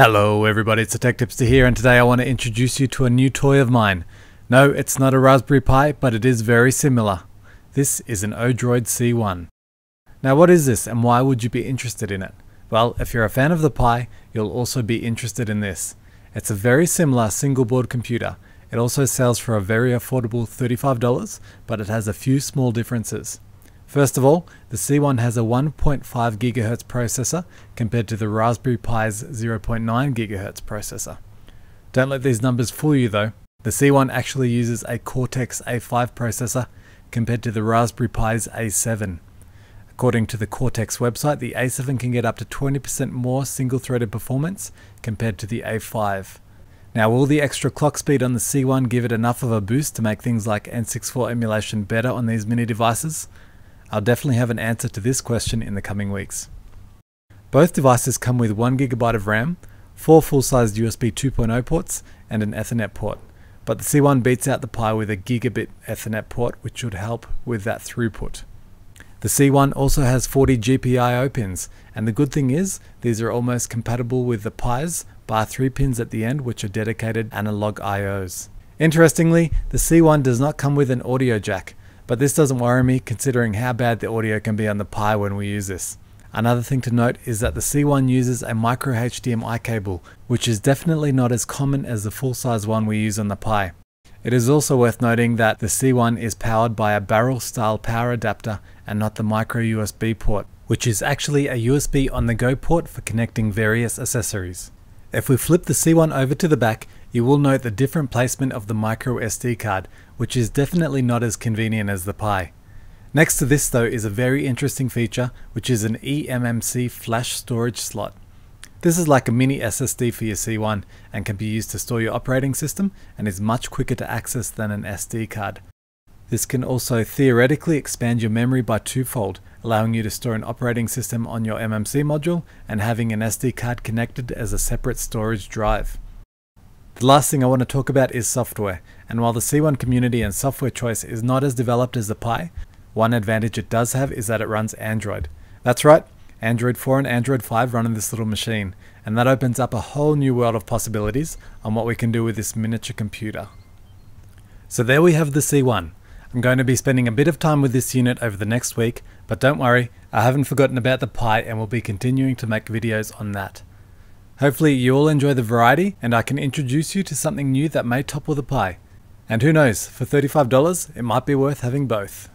Hello everybody, it's Tech Tipster here and today I want to introduce you to a new toy of mine. No, it's not a Raspberry Pi, but it is very similar. This is an Odroid C1. Now what is this and why would you be interested in it? Well, if you're a fan of the Pi, you'll also be interested in this. It's a very similar single board computer. It also sells for a very affordable $35, but it has a few small differences. First of all, the C1 has a 1.5 GHz processor compared to the Raspberry Pi's 0.9 GHz processor. Don't let these numbers fool you though. The C1 actually uses a Cortex A5 processor compared to the Raspberry Pi's A7. According to the Cortex website, the A7 can get up to 20% more single-threaded performance compared to the A5. Now will the extra clock speed on the C1 give it enough of a boost to make things like N64 emulation better on these mini devices? I'll definitely have an answer to this question in the coming weeks. Both devices come with 1GB of RAM, 4 full-sized USB 2.0 ports, and an Ethernet port. But the C1 beats out the Pi with a gigabit Ethernet port, which should help with that throughput. The C1 also has 40 GPIO pins, and the good thing is, these are almost compatible with the Pi's, bar 3 pins at the end which are dedicated analog IOs. Interestingly, the C1 does not come with an audio jack, but this doesn't worry me considering how bad the audio can be on the Pi when we use this. Another thing to note is that the C1 uses a micro HDMI cable, which is definitely not as common as the full-size one we use on the Pi. It is also worth noting that the C1 is powered by a barrel style power adapter and not the micro USB port, which is actually a USB on the go port for connecting various accessories. If we flip the C1 over to the back, you will note the different placement of the micro SD card, which is definitely not as convenient as the Pi. Next to this though is a very interesting feature, which is an eMMC flash storage slot. This is like a mini SSD for your C1 and can be used to store your operating system and is much quicker to access than an SD card. This can also theoretically expand your memory by twofold, allowing you to store an operating system on your MMC module and having an SD card connected as a separate storage drive. The last thing I want to talk about is software, and while the C1 community and software choice is not as developed as the Pi, one advantage it does have is that it runs Android. That's right, Android 4 and Android 5 run on this little machine, and that opens up a whole new world of possibilities on what we can do with this miniature computer. So there we have the C1. I'm going to be spending a bit of time with this unit over the next week, but don't worry, I haven't forgotten about the Pi and will be continuing to make videos on that. Hopefully you all enjoy the variety and I can introduce you to something new that may topple the Pi. And who knows, for $35 it might be worth having both.